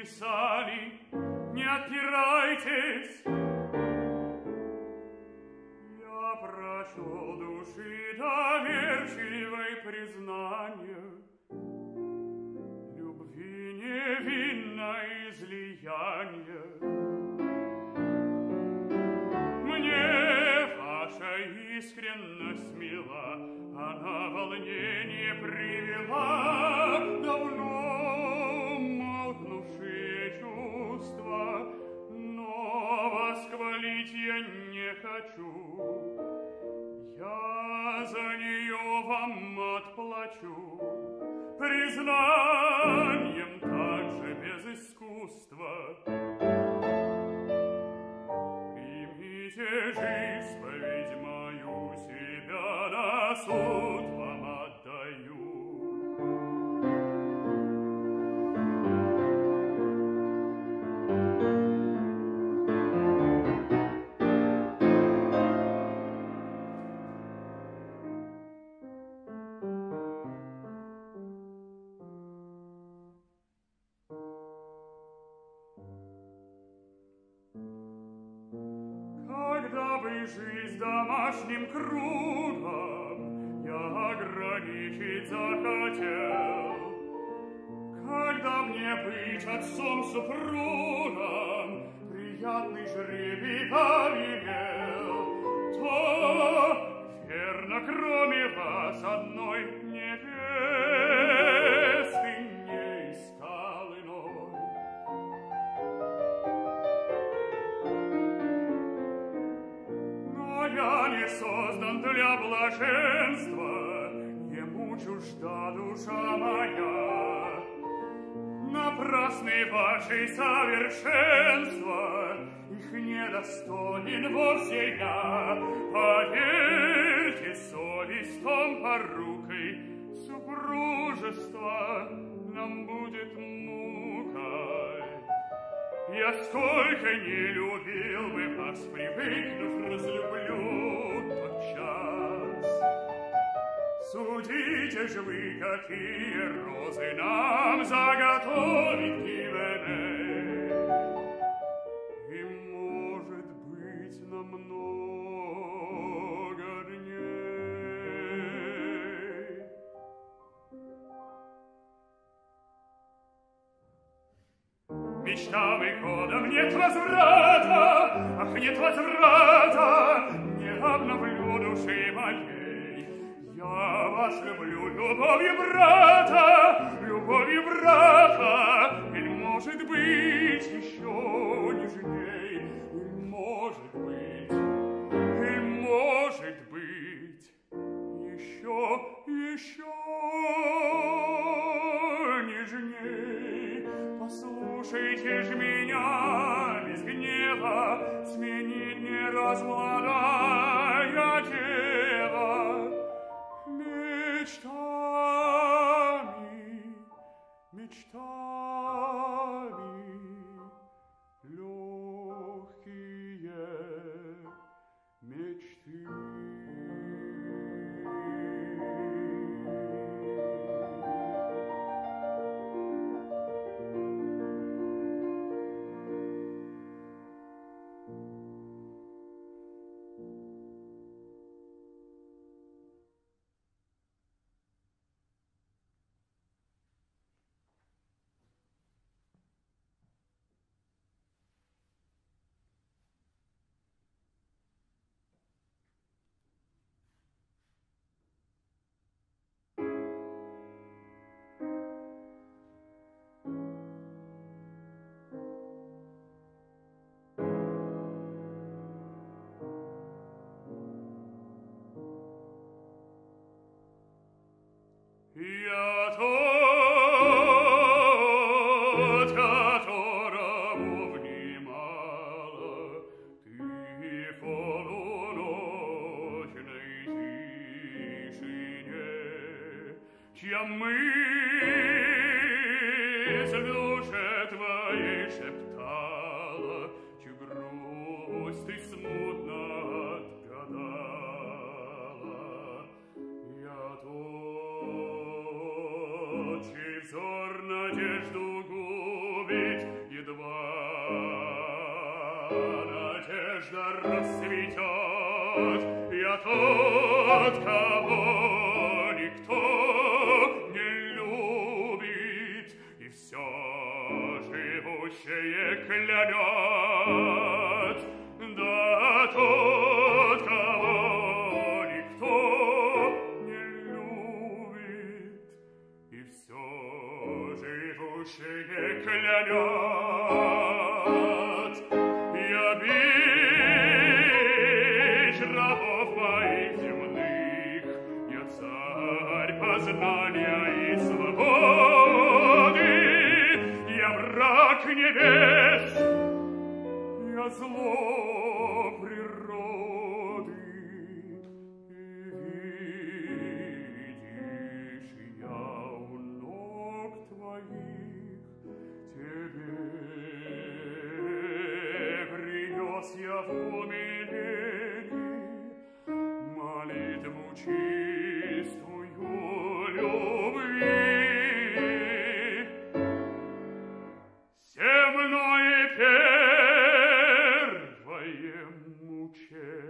писали, не отпирайтесь. Я прочел души доверчивой признание, любви невинное излияние. Мне ваша искренность мила, она волнение привела восхвалить я не хочу. Я за нее вам отплачу признанием также без искусства. Примите же исповедь мою, себя на суд Когда бы жизнь домашним кругом я ограничить захотел, когда мне быть отцом-супругом приятный жребий повелел, то, Напрасны ваши совершенства, Их недостоин вовсе я. Поверьте, совесть том порукой Супружество нам будет мукой. Я сколько не любил бы вас, привыкнув, разлюблю Судите же вы, какие розы нам заготовить Гименей. И, может быть, намного дней. Мечтам и ходом нет возврата, Ах, нет возврата, Не обновлю души моей. Я вас люблю любовью брата, Любовью брата, Или, может быть, еще нежней, Или, может быть, Или, может быть, еще, еще нежней. Послушайте ж меня без гнева, Сменить не размладая Чья мысль в душе шептала, Чью ты смутно отгадала. Я тот, надежду губит едва. Надежда расцветет, я тот, кого кого никто не любит, и все живущее клянет. Я бич рабов моих земных, я царь познания и свободы, я враг небес, я зло coprir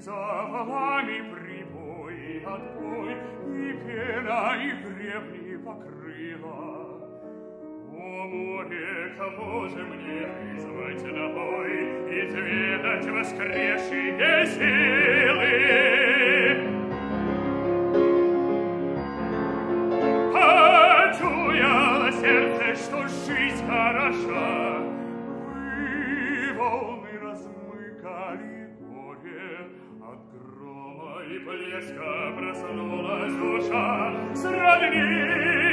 Волны за валами прибой, отбой, И пена, и гребни покрыла. О море, кого же мне призвать на бой И изведать воскресшие силы? Почуяло сердце, что жизнь хороша. Вы волны размыкали горе, От грома и блеска проснулась душа. Сродни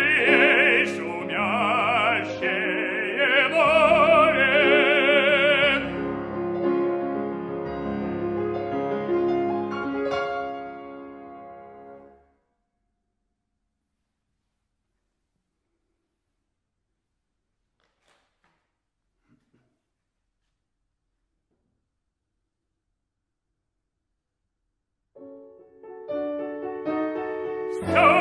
No.